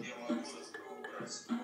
дело,